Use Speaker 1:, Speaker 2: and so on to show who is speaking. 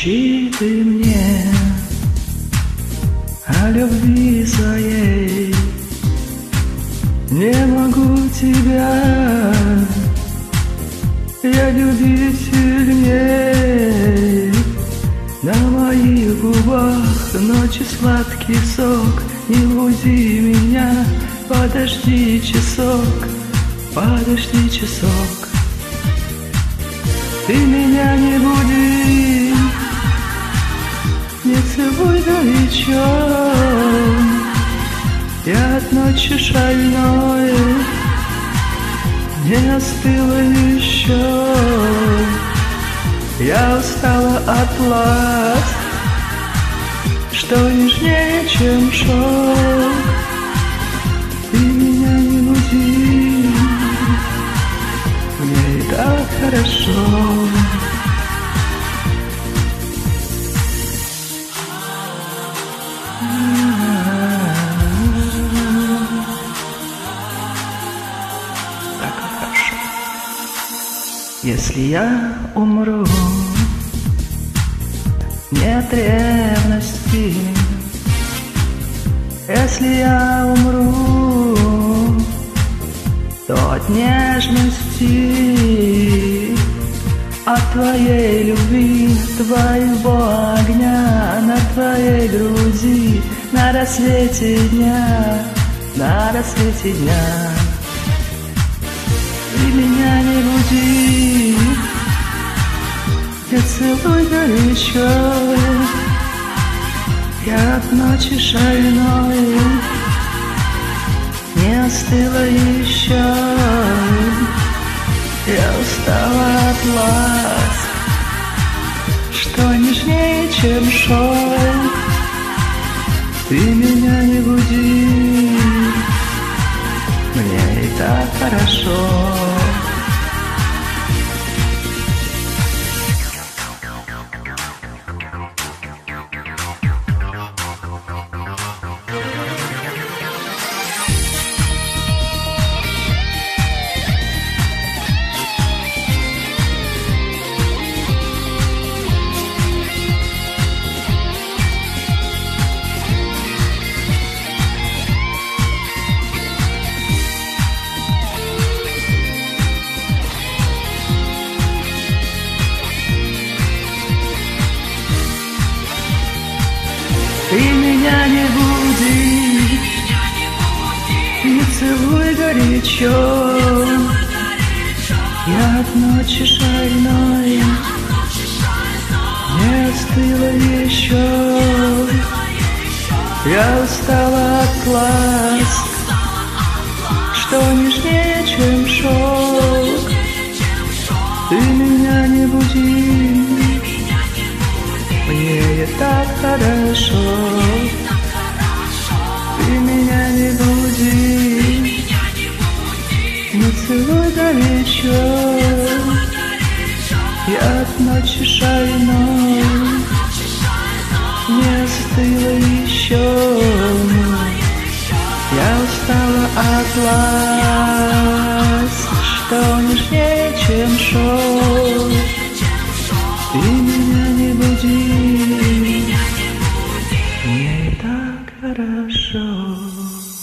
Speaker 1: Сообщи ты мне о любви своей. Не могу тебя я любить сильней. На моих губах ночи сладкий сок. Не буди меня, подожди часок Подожди часок. Ты меня не буди Целуй горячо Я от ночи шальной Не остыла еще. Я устала от ласк Что нежнее, чем шок. Ты меня не буди Мне и так хорошо Если я умру Нет ревности. Если я умру То от нежности От твоей любви Твоего огня На твоей груди На рассвете дня На рассвете дня. Ты меня не буди, я целуй горячо, Я от ночи шальной не остыла еще. Я устала от ласк, что нежнее, чем шелк. Ты меня не буди, мне и так хорошо. Ты меня не буди, не целуй горячо. Я от ночи шальной не остыла еще. Я устала от ласк, что нежнее, чем шелк. Ты меня не буди, и так хорошо. Ты меня не буди, не целуй горячо. Я от ночи шальной не остыла еще. Я устала от ласк, что нежнее, чем шелк. show.